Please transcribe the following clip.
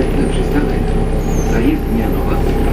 обов'язково приставайте. Заїзд не новація.